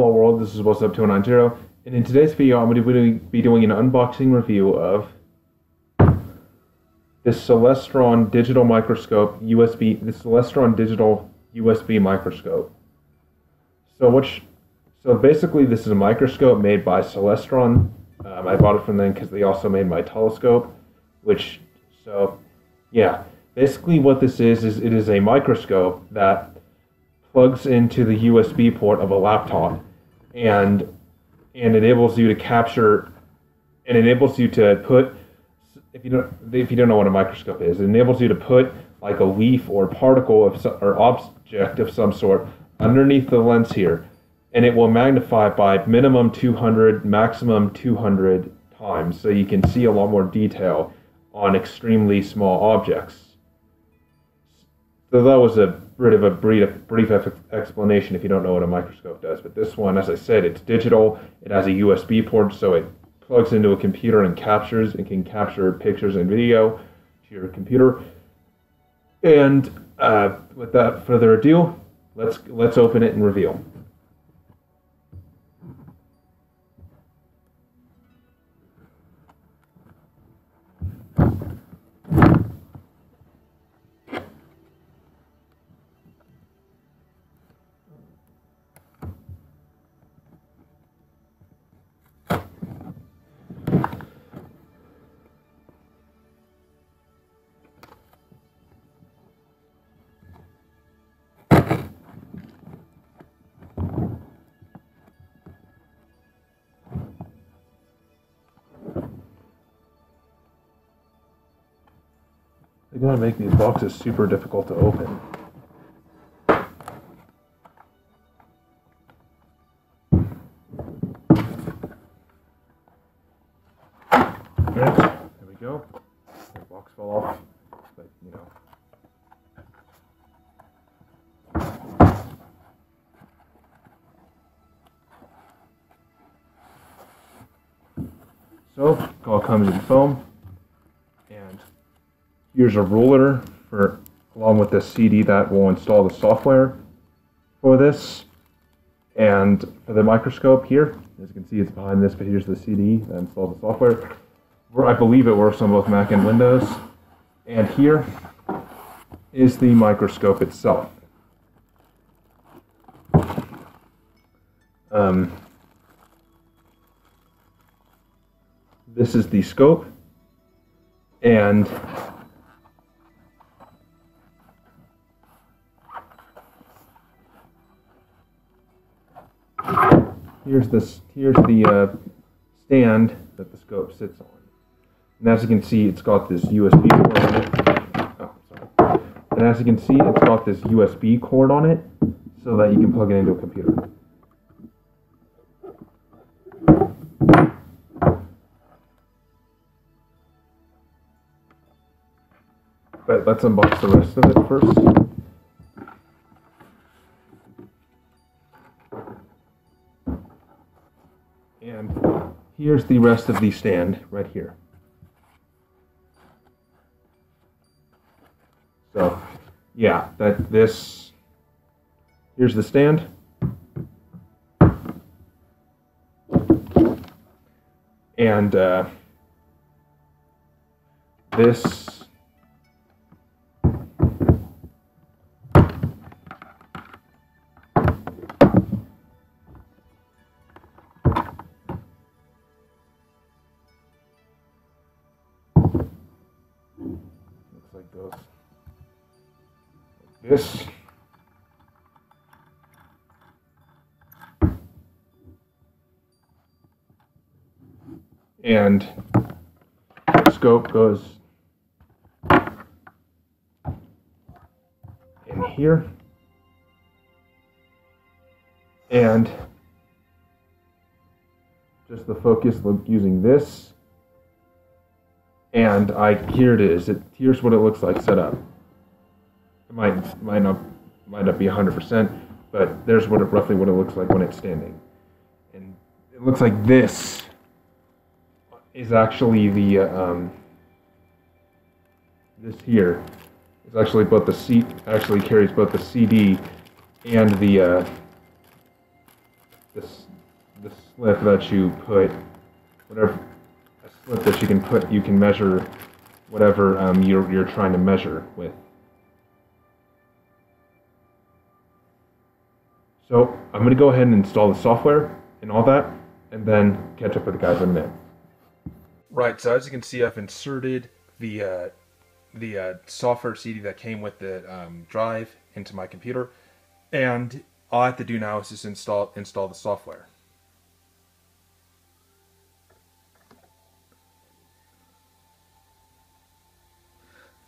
Hello world, this is Wassup 290, and in today's video I'm going to be doing an unboxing review of this Celestron digital microscope USB, the Celestron digital USB microscope. So which, so basically this is a microscope made by Celestron. Um, I bought it from them because they also made my telescope, which, so yeah, basically what this is, is it is a microscope that plugs into the USB port of a laptop and and enables you to capture and enables you to put if you don't if you don't know what a microscope is, it enables you to put like a leaf or particle of some, or object of some sort underneath the lens here, and it will magnify by minimum 200, maximum 200 times, so you can see a lot more detail on extremely small objects. So that was a bit of a brief, brief explanation if you don't know what a microscope does. But this one, as I said, it's digital. It has a USB port, so it plugs into a computer and captures and can capture pictures and video to your computer. And uh, without further ado, let's let's open it and reveal. They're going to make these boxes super difficult to open. There we go. Box fell off, but you know. So, all comes in foam. Here's a ruler for along with the CD that will install the software for this. And for the microscope here, as you can see, it's behind this, but here's the CD that installs the software. I believe it works on both Mac and Windows. And here is the microscope itself. Um, this is the scope, and here's this here's the uh, stand that the scope sits on. And as you can see, it's got this USB cord on it. Oh, sorry. And as you can see, it's got this USB cord on it so that you can plug it into a computer. But let's unbox the rest of it first. Here's the rest of the stand right here. So, yeah, that this, here's the stand. And uh, this goes like this. And the scope goes in here. And just the focus look using this and I here it is. It here's what it looks like set up. It might might not might not be hundred percent, but there's what it, roughly what it looks like when it's standing, and it looks like this is actually the uh, um, this here is actually both the seat actually carries both the CD and the uh, this the slip that you put whatever that you can put you can measure whatever um, you're you're trying to measure with. So I'm gonna go ahead and install the software and all that, and then catch up with the guys in a minute. Right, so as you can see, I've inserted the uh, the uh, software CD that came with the um, drive into my computer, and all I have to do now is just install install the software.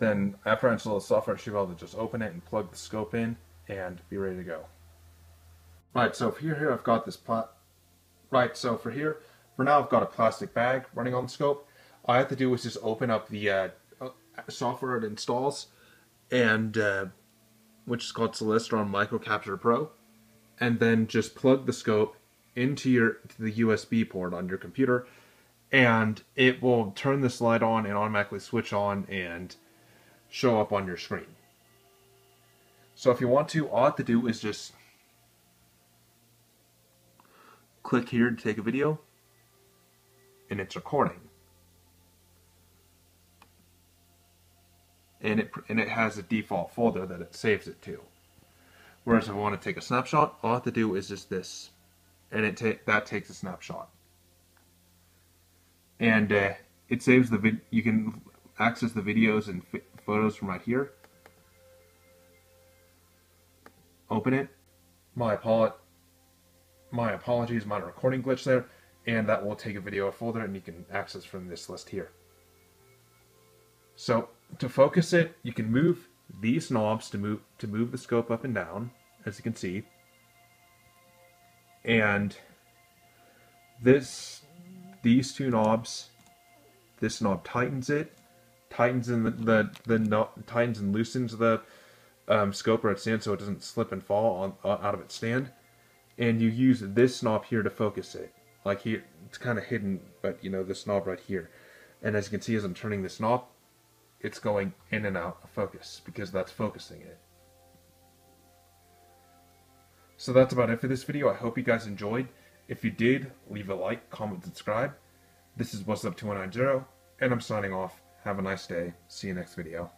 Then the software, I should be able to just open it and plug the scope in and be ready to go. Right, so for here, here I've got this plat. Right, so for here, for now I've got a plastic bag running on the scope. All I have to do is just open up the uh, uh, software it installs, and uh, which is called Celestron Microcapture Pro, and then just plug the scope into your to the USB port on your computer, and it will turn this light on and automatically switch on and show up on your screen. So if you want to, all I have to do is just click here to take a video, and it's recording. And it, and it has a default folder that it saves it to. Whereas if I want to take a snapshot, all I have to do is just this. And it ta that takes a snapshot. And uh, it saves the vid you can access the videos and photos from right here. Open it. My apologies my apologies, minor recording glitch there, and that will take a video folder and you can access from this list here. So to focus it, you can move these knobs to move to move the scope up and down, as you can see. And this these two knobs, this knob tightens it, tightens in the the, the tightens and loosens the um, scope where it stands so it doesn't slip and fall on, uh, out of its stand and you use this knob here to focus it. Like here, it's kind of hidden, but you know, this knob right here. And as you can see, as I'm turning this knob, it's going in and out of focus because that's focusing it. So that's about it for this video. I hope you guys enjoyed. If you did, leave a like, comment, subscribe. This is Wassup 2190, and I'm signing off. Have a nice day. See you next video.